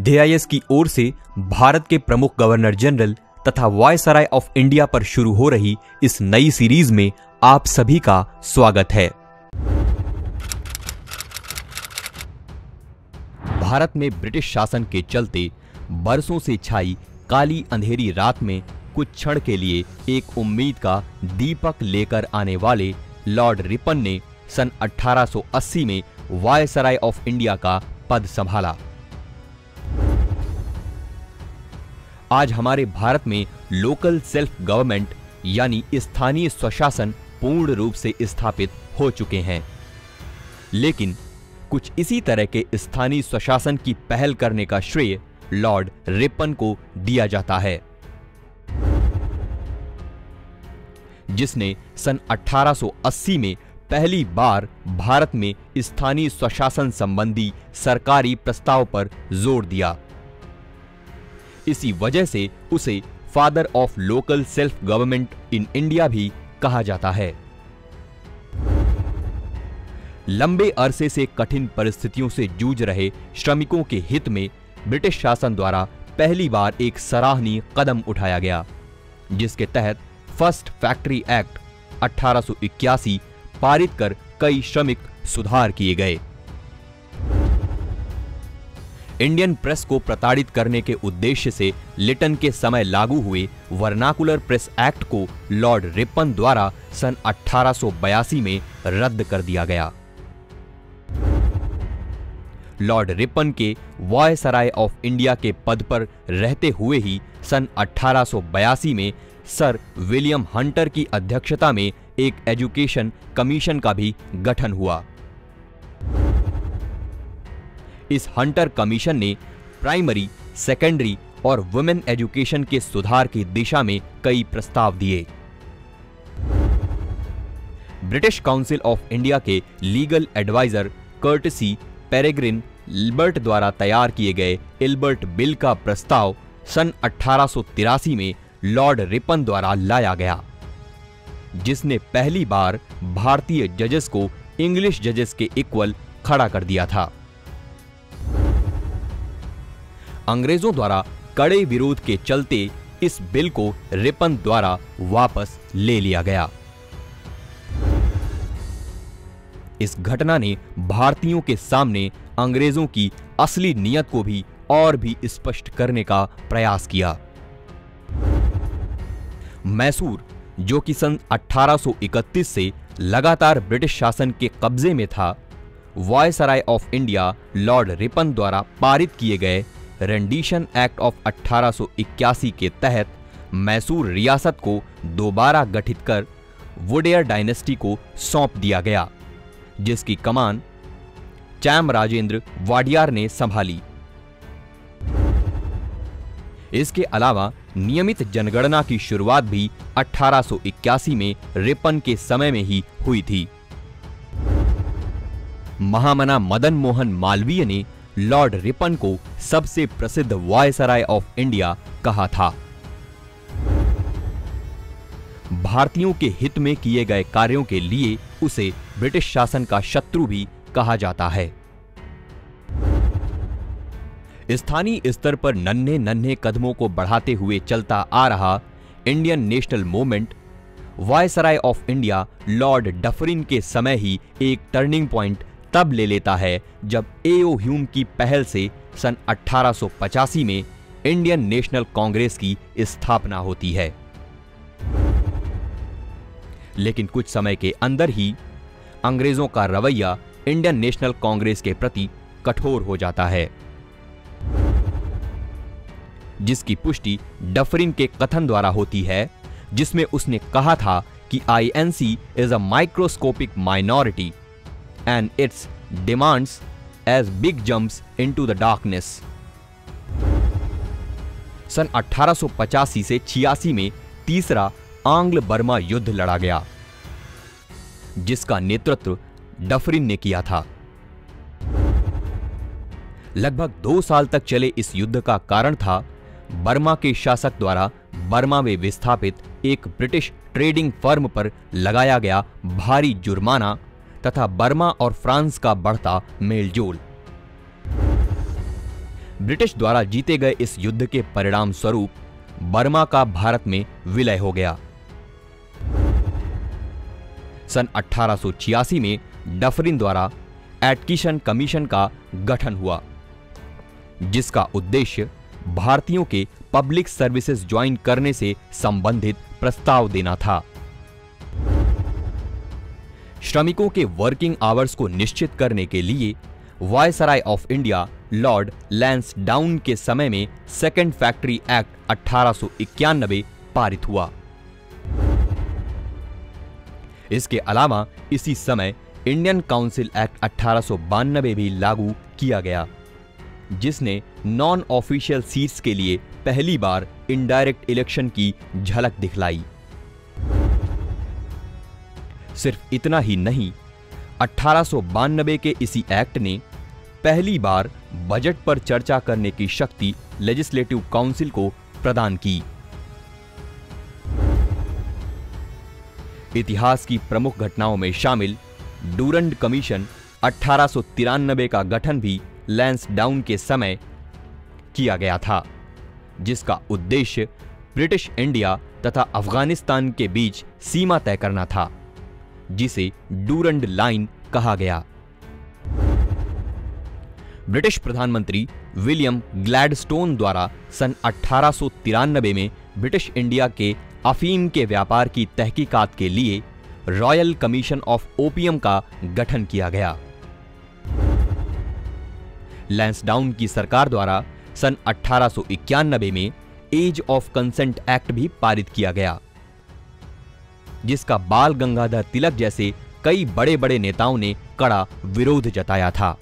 JIS की ओर से भारत के प्रमुख गवर्नर जनरल तथा वायसराय ऑफ़ इंडिया पर शुरू हो रही इस नई सीरीज़ में आप सभी का स्वागत है। भारत में ब्रिटिश शासन के चलते बरसों से छाई काली अंधेरी रात में कुछ क्षण के लिए एक उम्मीद का दीपक लेकर आने वाले लॉर्ड रिपन ने सन 1880 में वायसराय ऑफ़ इंडिया का पद संभाला। आज हमारे भारत में लोकल सेल्फ गवर्नमेंट यानी स्थानीय स्वशासन, पूर्ण रूप से स्थापित हो चुके हैं। लेकिन कुछ इसी तरह के स्थानीय स्वशासन की पहल करने का श्रेय लॉर्ड रिपन को दिया जाता है। जिसने सन 1880 में पहली बार भारत में स्थानीय स्वशासन संबंधी सरकारी प्रस्ताव पर ज़ोर दिया। इसी वजह से उसे father of local self government in India भी कहा जाता है। लंबे अरसे से कठिन परिस्थितियों से जूझ रहे श्रमिकों के हित में ब्रिटिश शासन द्वारा पहली बार एक सराहनीय कदम उठाया गया, जिसके तहत फ़र्स्ट फैक्ट्री एक्ट 1881 पारित कर कई श्रमिक सुधार किए गए। इंडियन प्रेस को प्रताड़ित करने के उद्देश्य से लिटन के समय लागू हुए वर्नाकुलर प्रेस एक्ट को लॉर्ड रिपन द्वारा सन 1882 में रद्द कर दिया गया। लॉर्ड रिपन के वायसराय ऑफ़ इंडिया के पद पर रहते हुए ही सन 1882 में सर विलियम हंटर की अध्यक्षता में एक एजुकेशन कमीशन का भी गठन हुआ। इस हंटर कमीशन ने प्राइमरी, सेकेंडरी और वुमेन एजुकेशन के सुधार की दिशा में कई प्रस्ताव दिए। ब्रिटिश काउंसिल ऑफ़ इंडिया के legal adviser Courtenay Peregrine Ilbert द्वारा तैयार किए गए इल्बर्ट बिल का प्रस्ताव सन 1883 में लॉर्ड रिपन द्वारा लाया गया, जिसने पहली बार भारतीय जजेस को इंग्लिश जजेस के इक्वल खड़ा कर दिया था। अंग्रेज़ों द्वारा कड़े विरोध के चलते इस बिल को रिपन द्वारा वापस ले लिया गया। इस घटना ने भारतीयों के सामने अंग्रेज़ों की असली नीयत को भी और भी स्पष्ट करने का प्रयास किया। मैसूर, जो कि सन 1831 से लगातार ब्रिटिश शासन के कब्जे में था, viceroy of India lord Ripon द्वारा पारित किए गए रेंडिशन एक्ट ऑफ़ 1881 के तहत मैसूर रियासत को दोबारा गठित कर वुडेयर डायनेस्टी को सौंप दिया गया, जिसकी कमान चैम राजेंद्र वाडियार ने संभाली। इसके अलावा नियमित जनगणना की शुरुआत भी 1881 में रिपन के समय में ही हुई थी। महामना मदन मोहन मालवीय ने लॉर्ड रिपन को सबसे प्रसिद्ध वायसराय ऑफ़ इंडिया कहा था। भारतीयों के हित में किए गए कार्यों के लिए उसे ब्रिटिश शासन का शत्रु भी कहा जाता है। स्थानीय स्तर पर नन्हे नन्हे कदमों को बढ़ाते हुए चलता आ रहा Indian national movement, viceroy of India lord Dufferin के समय ही एक टर्निंग पॉइंट तब ले लेता है जब एओ ह्यूम की पहल से सन 1885 में इंडियन नेशनल कांग्रेस की स्थापना होती है। लेकिन कुछ समय के अंदर ही अंग्रेज़ों का रवैया इंडियन नेशनल कांग्रेस के प्रति कठोर हो जाता है। जिसकी पुष्टि डफरिन के कथन द्वारा होती है, जिसमें उसने कहा था कि INC is a microscopic minority and its demands as big jumps into the darkness सन 1885 से छियासी में तीसरा आंग्ल बर्मा युद्ध लड़ा गया, जिसका नेतृत्व डफरिन ने किया था। लगभग दो साल तक चले इस युद्ध का कारण था बर्मा के शासक द्वारा बर्मा में विस्थापित एक ब्रिटिश ट्रेडिंग फर्म पर लगाया गया भारी जुर्माना तथा बर्मा और फ्रांस का बढ़ता मेलजोल। ब्रिटिश द्वारा जीते गए इस युद्ध के परिणाम स्वरूप बर्मा का भारत में विलय हो गया। सन 1886 में डफरिन द्वारा एटकिशन कमीशन का गठन हुआ, जिसका उद्देश्य भारतीयों के पब्लिक सर्विसेज़ ज्वाइन करने से संबंधित प्रस्ताव देना था। श्रमिकों के वर्किंग आवर्स को निश्चित करने के लिए viceroy of India lord Lansdowne के समय में सेकेंड फैक्ट्री एक्ट अठारह पारित हुआ। इसके अलावा इसी समय इंडियन काउंसिल एक्ट अठारह भी लागू किया गया, जिसने नॉन ऑफिशियल सीट्स के लिए पहली बार इनडायरेक्ट इलेक्शन की झलक दिखलाई। सिर्फ़ इतना ही नहीं, अठारह के इसी एक्ट ने पहली बार बजट पर चर्चा करने की शक्ति लेजिस्लेटिव काउंसिल को प्रदान की। इतिहास की प्रमुख घटनाओं में शामिल डूरंड कमीशन अठारह का गठन भी लैंस डाउन के समय किया गया था, जिसका उद्देश्य ब्रिटिश इंडिया तथा अफ़गानिस्तान के बीच सीमा तय करना था। जिसे डूरंड लाइन कहा गया। ब्रिटिश प्रधानमंत्री विलियम ग्लैडस्टोन द्वारा सन अठारह में ब्रिटिश इंडिया के अफीम के व्यापार की तहकीकात के लिए रॉयल कमीशन ऑफ़ ओपियम का गठन किया गया। लैंसडाउन की सरकार द्वारा सन अठारह में एज ऑफ़ कंसेंट एक्ट भी पारित किया गया। जिसका बाल गंगाधर तिलक जैसे कई बड़े बड़े नेताओं ने कड़ा विरोध जताया था।